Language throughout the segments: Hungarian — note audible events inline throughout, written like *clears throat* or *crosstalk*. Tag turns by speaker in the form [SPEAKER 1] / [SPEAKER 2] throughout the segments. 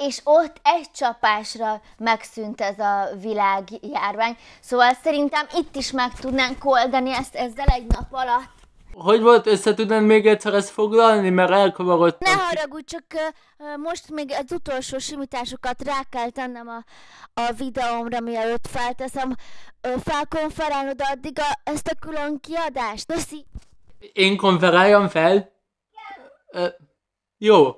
[SPEAKER 1] és ott egy csapásra megszűnt ez a világjárvány. Szóval szerintem itt is meg tudnánk oldani ezt ezzel egy nap alatt.
[SPEAKER 2] Hogy volt, össze tudnád még egyszer ezt foglalni, mert elkavarodtam.
[SPEAKER 1] Ne haragudj, csak uh, most még az utolsó simításokat rá kell tennem a, a videómra, mielőtt felteszem. Uh, felkonferálod addig a, ezt a külön kiadást, Köszi.
[SPEAKER 2] Én konferáljam fel? Uh, jó.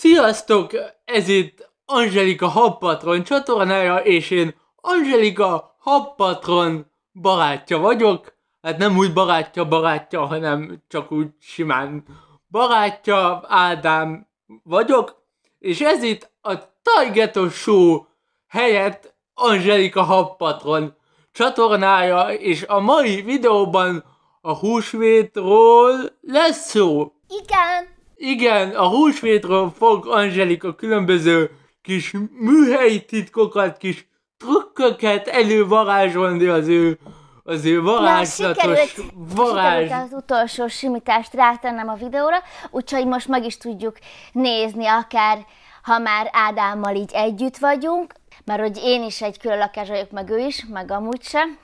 [SPEAKER 2] Sziasztok! Ez itt Angelika Habpatron csatornája, és én Angelika Habpatron barátja vagyok. Hát nem úgy barátja barátja, hanem csak úgy simán barátja Ádám vagyok. És ez itt a Targetos Show helyett Angelika Habpatron csatornája, és a mai videóban a húsvétról lesz szó.
[SPEAKER 1] Igen.
[SPEAKER 2] Igen, a húsvétről fog Angelika különböző kis műhelyi titkokat, kis trükköket elővarázsolni az ő, az ő varázslatos
[SPEAKER 1] Na, sikerült,
[SPEAKER 2] varázs...
[SPEAKER 1] sikerült az utolsó simítást rátennem a videóra, úgyhogy most meg is tudjuk nézni, akár ha már Ádámmal így együtt vagyunk, mert hogy én is egy külön lakás vagyok, meg ő is, meg amúgy sem,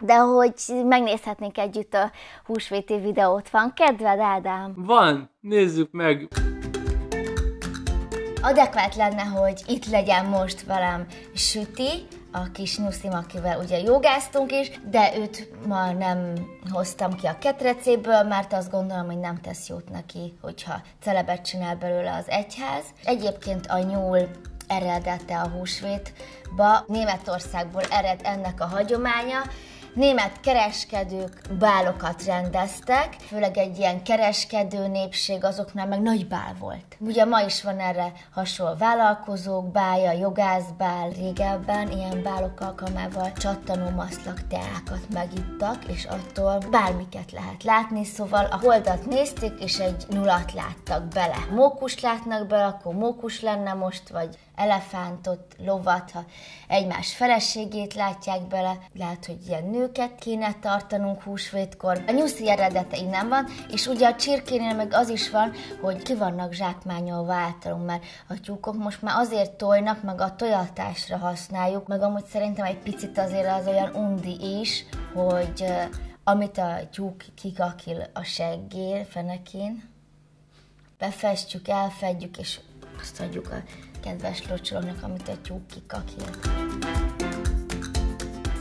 [SPEAKER 1] de hogy megnézhetnénk együtt a húsvéti videót. Van kedved, Ádám?
[SPEAKER 2] Van, nézzük meg.
[SPEAKER 1] Adekvát lenne, hogy itt legyen most velem Süti, a kis nyuszim, akivel ugye jogáztunk is, de őt ma nem hoztam ki a ketrecéből, mert azt gondolom, hogy nem tesz jót neki, hogyha celebet csinál belőle az egyház. Egyébként a nyúl eredete a húsvétba, Németországból ered ennek a hagyománya, német kereskedők bálokat rendeztek, főleg egy ilyen kereskedő népség, azoknál meg nagy bál volt. Ugye ma is van erre hasonló vállalkozók bálja, jogászbál, régebben ilyen bálok alkalmával csattanó maszlak teákat megittak, és attól bármiket lehet látni, szóval a holdat nézték, és egy nulat láttak bele. Mókus látnak bele, akkor mókus lenne most, vagy elefántot, lovat, ha egymás feleségét látják bele, lehet, hogy ilyen nőket kéne tartanunk húsvétkor. A nyuszi eredete innen van, és ugye a csirkénél meg az is van, hogy ki vannak zsákmányolva általunk, mert a tyúkok most már azért tojnak, meg a tojatásra használjuk, meg amúgy szerintem egy picit azért az olyan undi is, hogy amit a tyúk kikakil a seggél, fenekén, befestjük, elfedjük, és azt adjuk a kedves locsolónak, amit a tyúk kikakilt.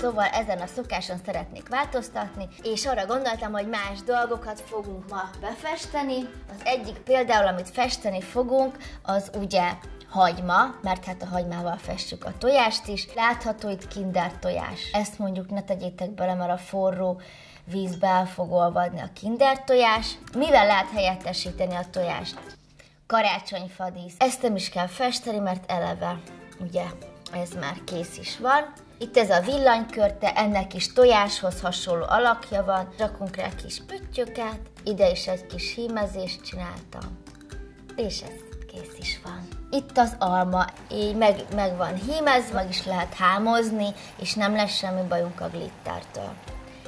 [SPEAKER 1] Szóval ezen a szokáson szeretnék változtatni, és arra gondoltam, hogy más dolgokat fogunk ma befesteni. Az egyik például, amit festeni fogunk, az ugye hagyma, mert hát a hagymával festjük a tojást is. Látható itt kinder tojás. Ezt mondjuk ne tegyétek bele, mert a forró vízbe el fog olvadni a kinder tojás. Mivel lehet helyettesíteni a tojást? karácsonyfadísz. Ezt nem is kell festeni, mert eleve, ugye, ez már kész is van. Itt ez a villanykörte, ennek is tojáshoz hasonló alakja van. Rakunk rá kis püttyöket, ide is egy kis hímezést csináltam. És ez kész is van. Itt az alma, így meg, meg van hímez, meg is lehet hámozni, és nem lesz semmi bajunk a glittertől.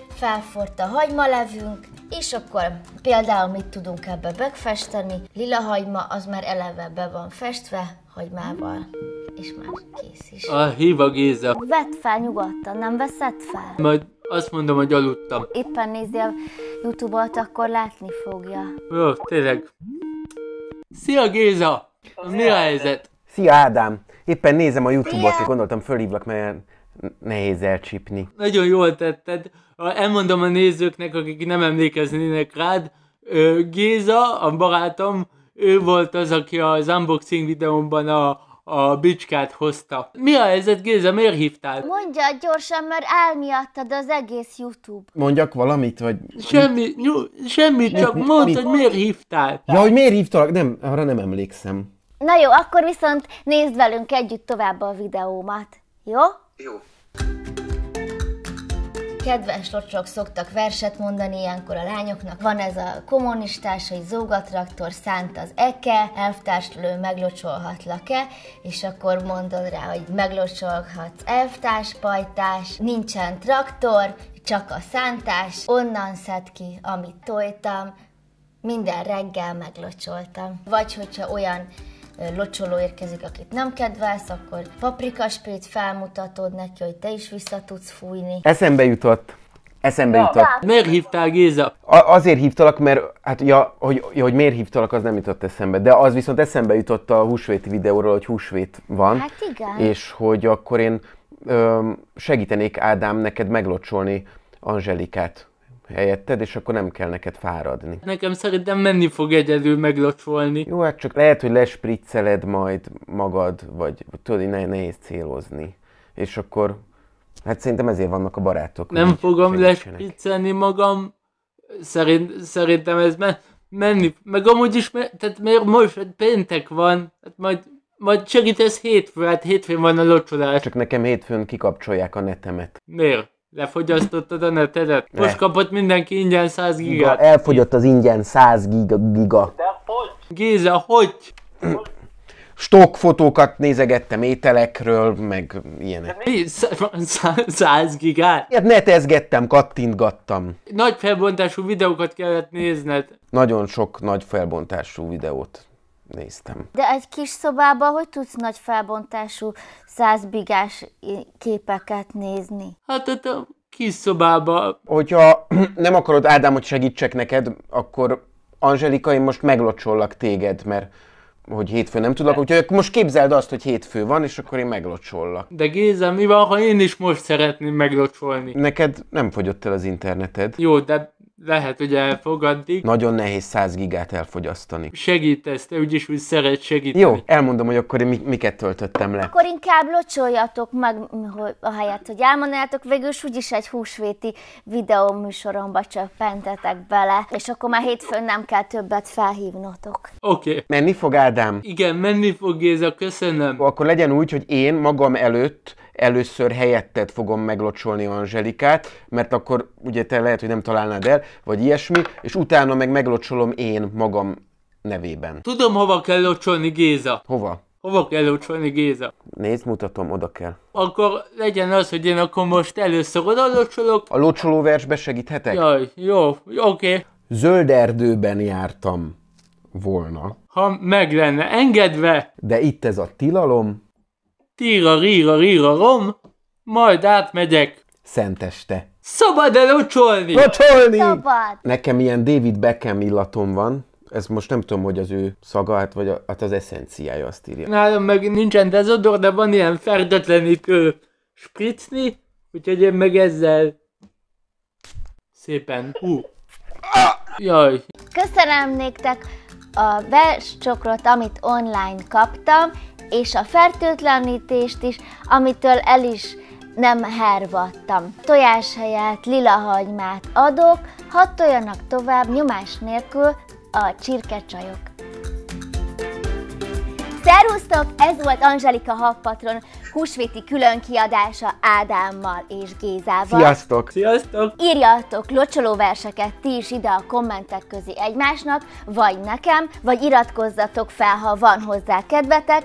[SPEAKER 1] Felforrt a hagymalevünk, és akkor például mit tudunk ebbe megfesteni? Lila hagyma, az már eleve be van festve hagymával, és már kész is.
[SPEAKER 2] A híva Géza.
[SPEAKER 1] Vedd fel nyugodtan, nem veszed fel?
[SPEAKER 2] Majd azt mondom, hogy aludtam.
[SPEAKER 1] Éppen nézi a Youtube-ot, akkor látni fogja.
[SPEAKER 2] Jó, tényleg. Szia Géza! Mi a helyzet?
[SPEAKER 3] Szia Ádám! Éppen nézem a Youtube-ot, és gondoltam fölhívlak, mert nehéz elcsípni.
[SPEAKER 2] Nagyon jól tetted. Elmondom a nézőknek, akik nem emlékeznének rád. Géza, a barátom, ő volt az, aki az unboxing videómban a, a bicskát hozta. Mi a helyzet, Géza? Miért hívtál?
[SPEAKER 1] Mondja gyorsan, mert elmiattad az egész YouTube.
[SPEAKER 3] Mondjak valamit, vagy...
[SPEAKER 2] Semmi, nyú, semmi, csak
[SPEAKER 3] mi-
[SPEAKER 2] mondd,
[SPEAKER 3] mi-
[SPEAKER 2] hogy miért hívtál.
[SPEAKER 3] Ja, hogy miért hívtalak? Nem, arra nem emlékszem.
[SPEAKER 1] Na jó, akkor viszont nézd velünk együtt tovább a videómat. Jó?
[SPEAKER 3] Jó.
[SPEAKER 1] Kedves locsok szoktak verset mondani ilyenkor a lányoknak. Van ez a kommunistás, hogy zógatraktor szánt az eke, elvtárslő meglocsolhatlak-e, és akkor mondod rá, hogy meglocsolhatsz elvtárs, pajtás, nincsen traktor, csak a szántás, onnan szed ki, amit tojtam, minden reggel meglocsoltam. Vagy hogyha olyan locsoló érkezik, akit nem kedvelsz, akkor paprikasprét felmutatod neki, hogy te is vissza tudsz fújni.
[SPEAKER 3] Eszembe jutott. Eszembe jutott.
[SPEAKER 2] Miért hívtál Géza?
[SPEAKER 3] A- azért hívtalak, mert hát ja, hogy, ja, hogy miért hívtalak, az nem jutott eszembe. De az viszont eszembe jutott a húsvéti videóról, hogy húsvét van.
[SPEAKER 1] Hát igen.
[SPEAKER 3] És hogy akkor én ö, segítenék Ádám neked meglocsolni Angelikát helyetted, és akkor nem kell neked fáradni.
[SPEAKER 2] Nekem szerintem menni fog egyedül meglocsolni.
[SPEAKER 3] Jó, hát csak lehet, hogy lespricceled majd magad, vagy tudod, ne- nehéz célozni. És akkor, hát szerintem ezért vannak a barátok.
[SPEAKER 2] Nem fogom lespiccelni magam. Szerint, szerintem ez men, menni. Meg amúgy is, me- tehát miért most, hát péntek van, hát majd, majd segítesz hétfő, hát hétfőn van a locsolás.
[SPEAKER 3] Csak nekem hétfőn kikapcsolják a netemet.
[SPEAKER 2] Miért? Lefogyasztottad a netedet?
[SPEAKER 3] Le.
[SPEAKER 2] Most kapott mindenki ingyen 100
[SPEAKER 3] Giga,
[SPEAKER 2] gigát.
[SPEAKER 3] elfogyott az ingyen 100 giga. giga.
[SPEAKER 2] Géza, hogy?
[SPEAKER 3] Stockfotókat nézegettem ételekről, meg ilyenek.
[SPEAKER 2] Mi? Sz- sz- 100 gigát?
[SPEAKER 3] Ilyet netezgettem, kattintgattam.
[SPEAKER 2] Nagy felbontású videókat kellett nézned.
[SPEAKER 3] Nagyon sok nagy felbontású videót néztem.
[SPEAKER 1] De egy kis szobában hogy tudsz nagy felbontású százbigás képeket nézni?
[SPEAKER 2] Hát ott a kis szobába
[SPEAKER 3] Hogyha *clears throat* nem akarod, Ádám, hogy segítsek neked, akkor Angelika, én most meglocsollak téged, mert hogy hétfő nem tudok, úgyhogy most képzeld azt, hogy hétfő van, és akkor én meglocsollak.
[SPEAKER 2] De Géza, mi van, ha én is most szeretném meglocsolni?
[SPEAKER 3] Neked nem fogyott el az interneted.
[SPEAKER 2] Jó, de lehet, hogy elfogaddig.
[SPEAKER 3] Nagyon nehéz 100 gigát elfogyasztani.
[SPEAKER 2] Segítesz, te úgyis úgy szeret segíteni.
[SPEAKER 3] Jó, elmondom, hogy akkor én mi- miket töltöttem le.
[SPEAKER 1] Akkor inkább locsoljatok meg, hogy ahelyett, hogy elmondanátok, végül is úgyis egy húsvéti videó műsoromba csöppentetek bele, és akkor már hétfőn nem kell többet felhívnotok.
[SPEAKER 2] Oké. Okay.
[SPEAKER 3] Menni fog Ádám?
[SPEAKER 2] Igen, menni fog Géza, köszönöm.
[SPEAKER 3] Akkor legyen úgy, hogy én magam előtt először helyetted fogom meglocsolni Angelikát, mert akkor ugye te lehet, hogy nem találnád el, vagy ilyesmi, és utána meg meglocsolom én magam nevében.
[SPEAKER 2] Tudom, hova kell locsolni Géza.
[SPEAKER 3] Hova?
[SPEAKER 2] Hova kell locsolni Géza.
[SPEAKER 3] Nézd, mutatom, oda kell.
[SPEAKER 2] Akkor legyen az, hogy én akkor most először oda locsolok.
[SPEAKER 3] A locsoló versbe segíthetek?
[SPEAKER 2] Jaj, jó, oké. Okay.
[SPEAKER 3] Zöld erdőben jártam volna,
[SPEAKER 2] Ha meg lenne engedve,
[SPEAKER 3] de itt ez a tilalom,
[SPEAKER 2] tíra, ríra, ríra, rom, majd átmegyek.
[SPEAKER 3] szenteste.
[SPEAKER 2] Szabad el locsolni!
[SPEAKER 3] Locsolni!
[SPEAKER 1] Szabad!
[SPEAKER 3] Nekem ilyen David Beckham illatom van, ez most nem tudom, hogy az ő szaga, hát vagy a, hát az eszenciája azt írja.
[SPEAKER 2] Nálam meg nincsen dezodor, de van ilyen fertőtlenítő spricni, úgyhogy én meg ezzel szépen, hú. Jaj,
[SPEAKER 1] Köszönöm néktek a verscsokrot, amit online kaptam, és a fertőtlenítést is, amitől el is nem hervadtam. Tojás helyett lila hagymát adok, hadd toljanak tovább nyomás nélkül a csirkecsajok. Szerusztok! Ez volt Angelika Habpatron húsvéti külön kiadása Ádámmal és Gézával.
[SPEAKER 3] Sziasztok!
[SPEAKER 2] sziasztok!
[SPEAKER 1] Írjatok locsolóverseket ti is ide a kommentek közé egymásnak, vagy nekem, vagy iratkozzatok fel, ha van hozzá kedvetek,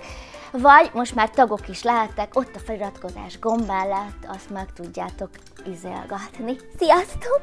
[SPEAKER 1] vagy most már tagok is lehettek, ott a feliratkozás gomb mellett, azt meg tudjátok izélgatni. Sziasztok!